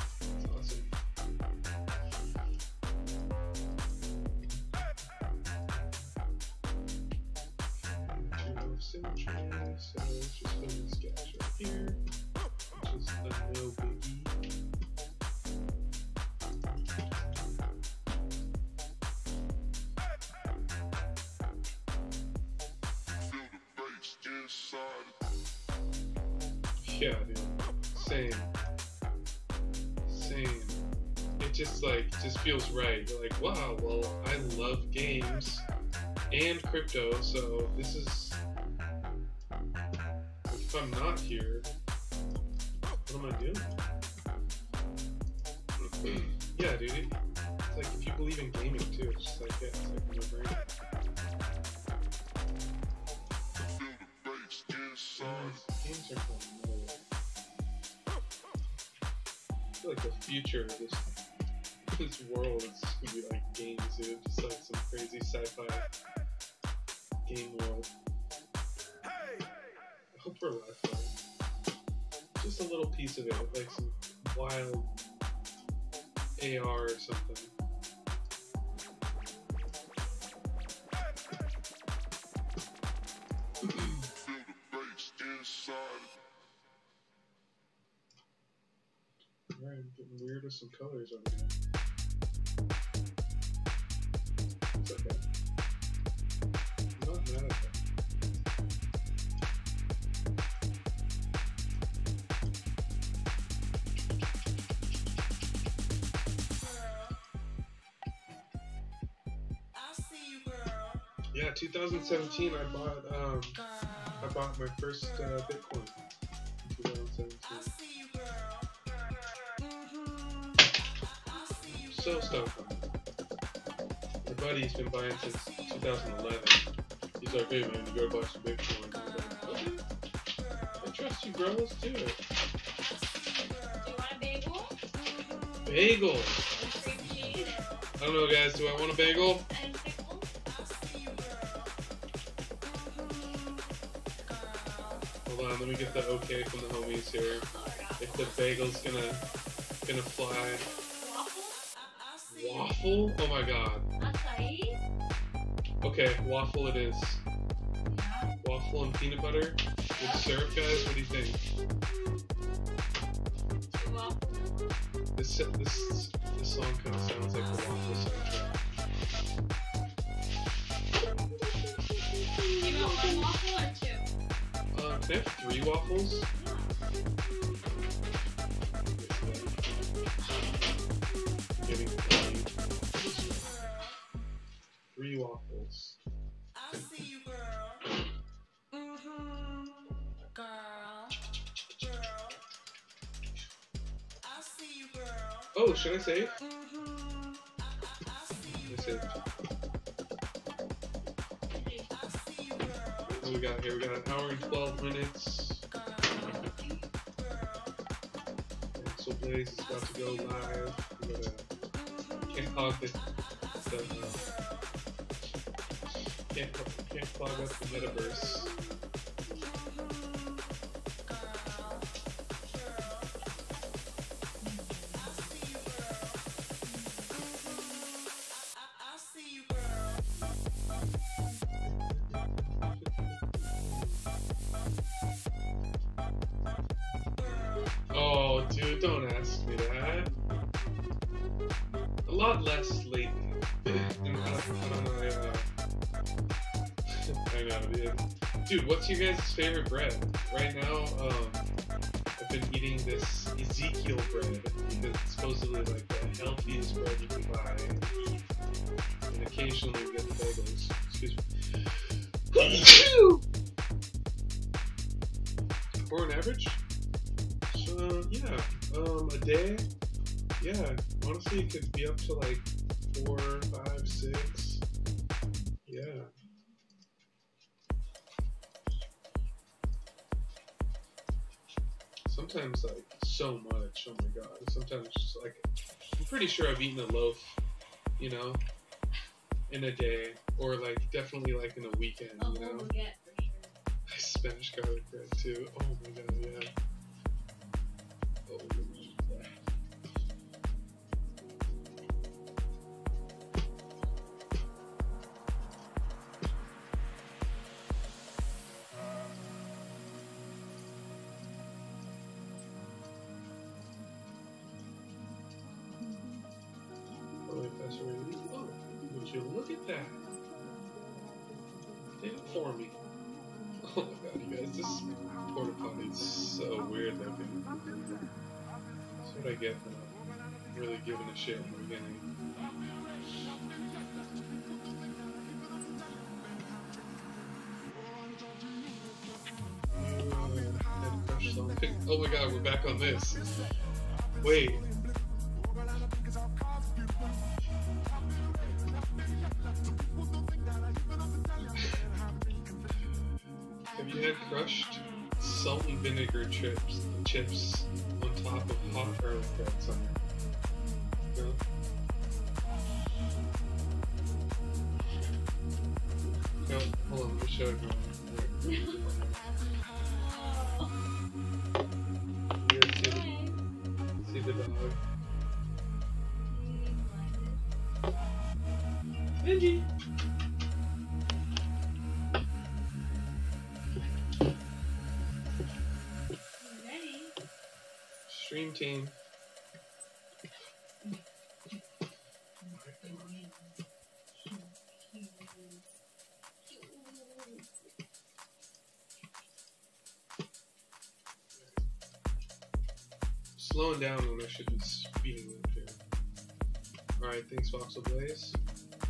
just like just feels right. You're like, wow, well, I love games and crypto, so this is if I'm not here, what am I doing? yeah, dude. It, it's like if you believe in gaming too, it's just like yeah, it's like no brainer. Feel the bass inside. Games are nowhere. I feel like the future of this this world is just gonna be like games, dude. Just like some crazy sci-fi game world. I hope we're left. Just a little piece of it, like some wild AR or something. Alright, getting weird with some colors over here. 2017. I bought um, I bought my first uh, Bitcoin. in 2017. So stoked. My buddy's been buying since 2011. He's like, hey man, you gotta buy some Bitcoin. I'm like, okay. I trust you, bro. Let's do it. Do you want a bagel? Bagel. With cream cheese I don't know, guys. Do I want a bagel? Get the okay from the homies here. If the bagel's gonna gonna fly. Waffle? Oh my god. Okay, waffle it is. Waffle and peanut butter with syrup, guys. What do you think? This this this song kind of sounds like the waffle soundtrack. Have three waffles? I see you, three. Three waffles. Oh, should I save? I saved. What do we got here? We got an hour and 12 minutes. Blaze is about to go live. We gotta can't clog the, the uh, can't can't clog up the metaverse. Pretty sure I've eaten a loaf, you know, in a day, or like definitely like in a weekend. You know, baguette for sure. Spanish garlic bread too. Oh my god, yeah. Oh, yeah. Oh, back on this. Wait. Have you had crushed salt and vinegar chips chips on top of hot garlic bread? No? No, hold on, let me show you. the, see the? Benji! Ready? Stream team. down when I should be speeding up here. Alright, thanks Voxel Blaze.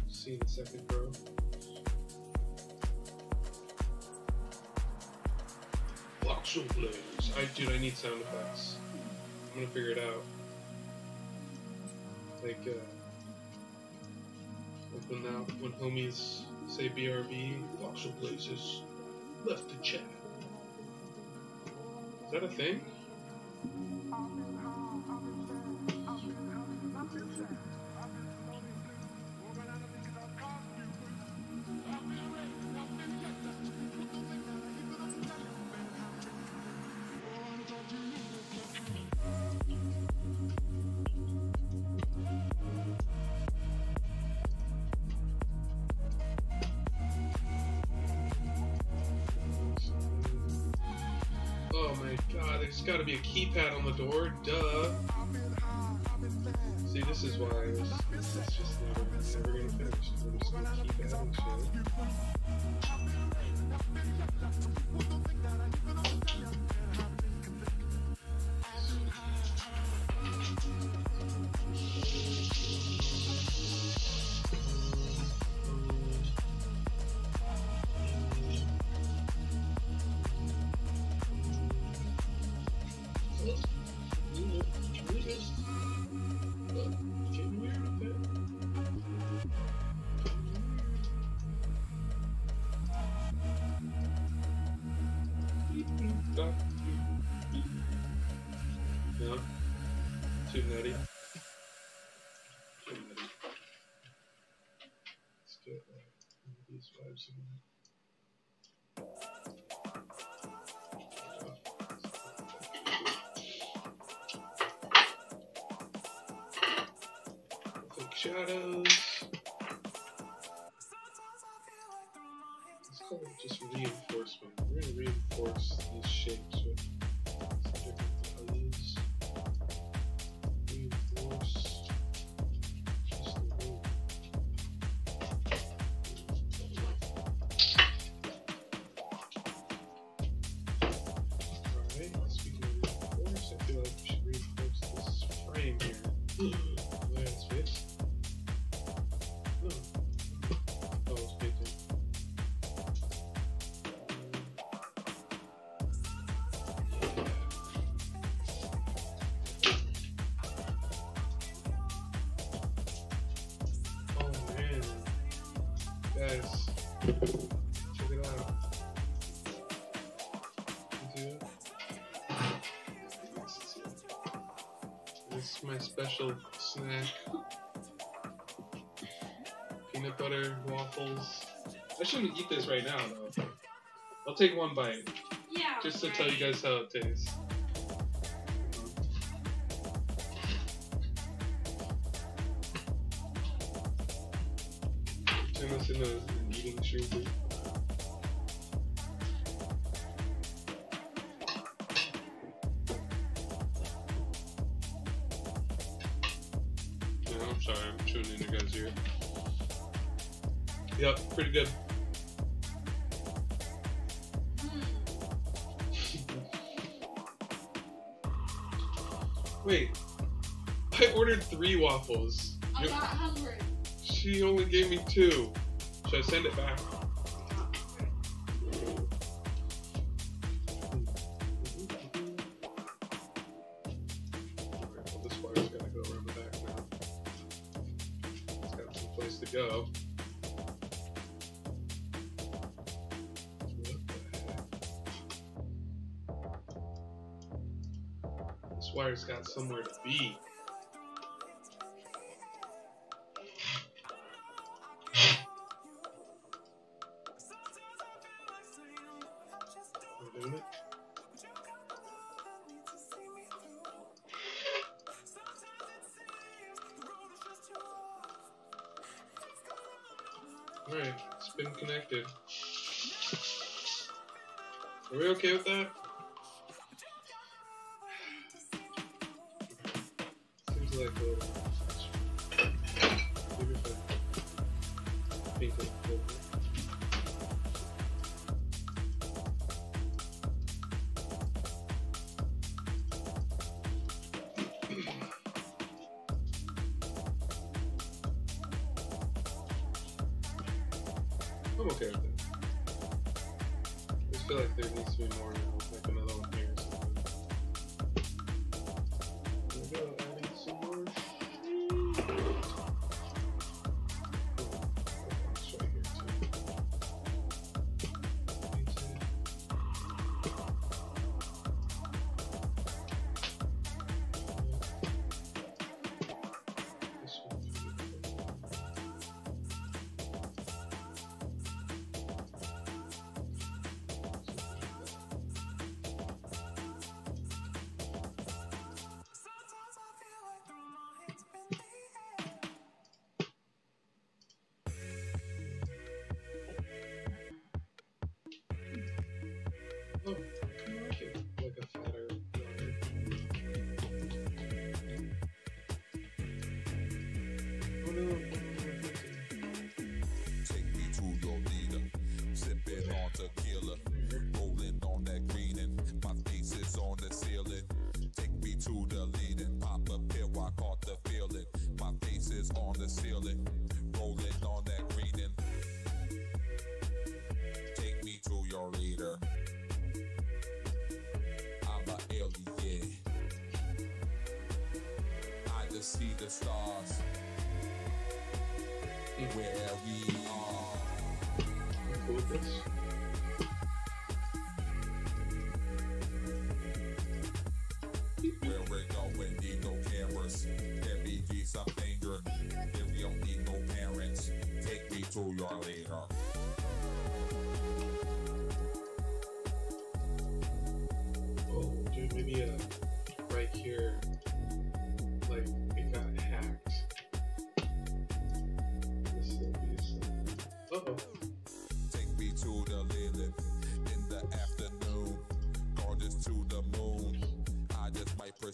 See you in a second, bro. Voxel Blaze. I dude, I need sound effects. I'm gonna figure it out. Like uh like when that when homies say BRB, Voxel Blaze has left the chat. Is that a thing? Keypad on the door, duh. See, this is why this, this is just never, never gonna finish. I'm just gonna keep adding shit. Shadows. Let's call it just reinforcement. We're gonna reinforce check it out. You? This is my special snack. Peanut butter waffles. I shouldn't eat this right now though. I'll take one bite Yeah. just to right. tell you guys how it tastes. Go. What the heck? This wire's got somewhere to be. Are we okay with that? I'm okay with it. I just feel like there needs to be more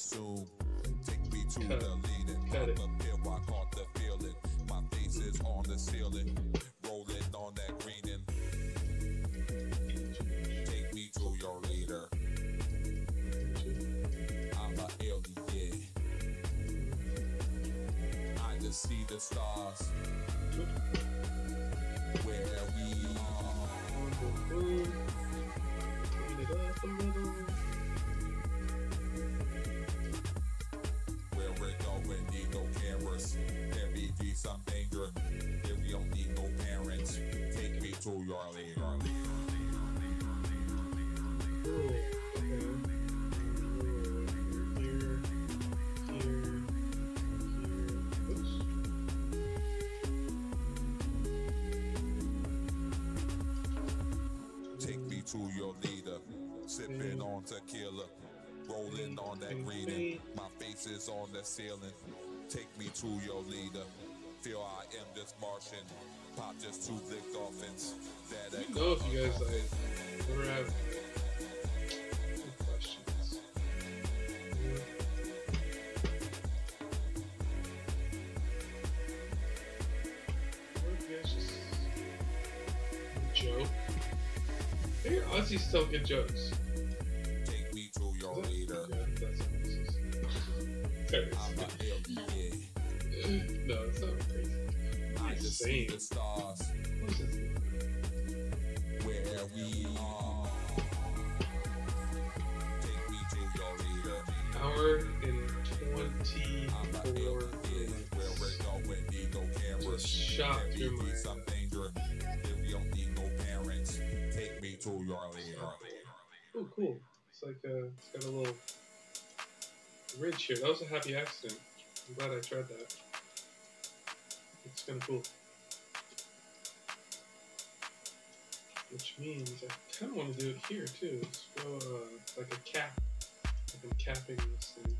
pursue. Take me to the leading. and Cut pop up here, I caught the feeling. My face is on the ceiling, rolling on that green and take me to your leader. I'm a alien. I just see the stars where we are. turn it up a little. Take me to your leader, sipping on tequila, rolling on that greening. My face is on the ceiling. Take me to your leader. Feel I am this Martian pop just two lick offense. That I know if you guys like ever have questions. Joke. Maybe Aussies still good jokes. Oh, cool. It's like uh, it's got a little ridge here. That was a happy accident. I'm glad I tried that. It's kind of cool. Which means I kind of want to do it here too. Let's go uh, like a cap. I've been capping this thing.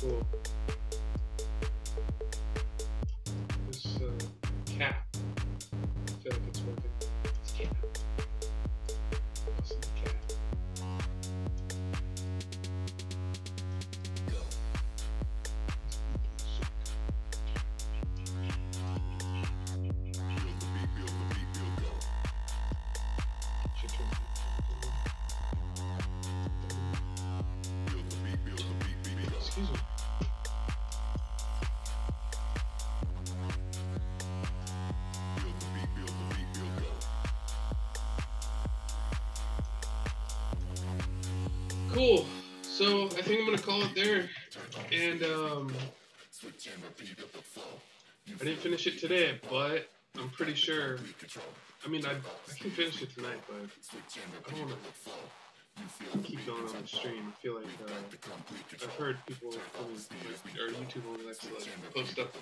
cool. Cool. So I think I'm gonna call it there. And um I didn't finish it today, but I'm pretty sure I mean I I can finish it tonight, but I don't wanna keep going on the stream. I feel like uh, I've heard people only, like, or YouTube only likes to like post up.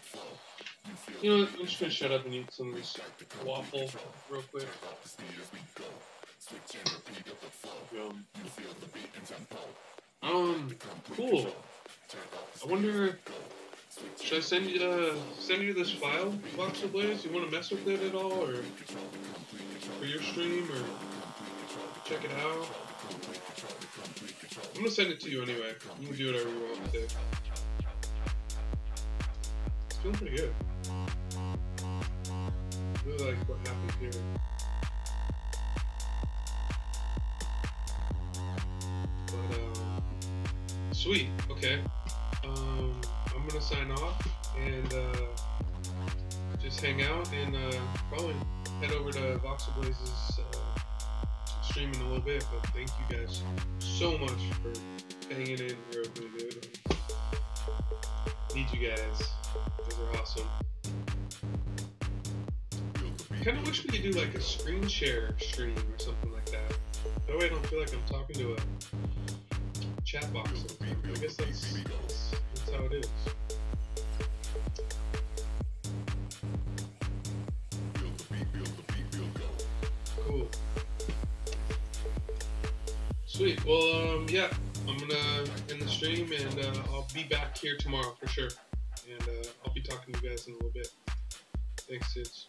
You know? I'm just gonna shut up and eat some of this waffle real quick. Yum. Um, cool. I wonder. Should I send you uh, send you this file, of Blaze? You want to mess with it at all, or for your stream, or check it out? I'm gonna send it to you anyway. You can do whatever you want with it. It's feeling pretty good. Really like what happened here. Sweet. Okay. Um, I'm gonna sign off and uh, just hang out and uh, probably head over to Voxel Blaze's uh, stream in a little bit. But thank you guys so much for hanging in here with me, dude. Need you guys. Guys are awesome. Kind of wish we could do like a screen share stream or something like that. That way I don't feel like I'm talking to a chat box. or. I guess that's, that's, how it is. Cool. Sweet. Well, um, yeah, I'm gonna end the stream and uh, I'll be back here tomorrow for sure. And uh, I'll be talking to you guys in a little bit. Thanks, Sids.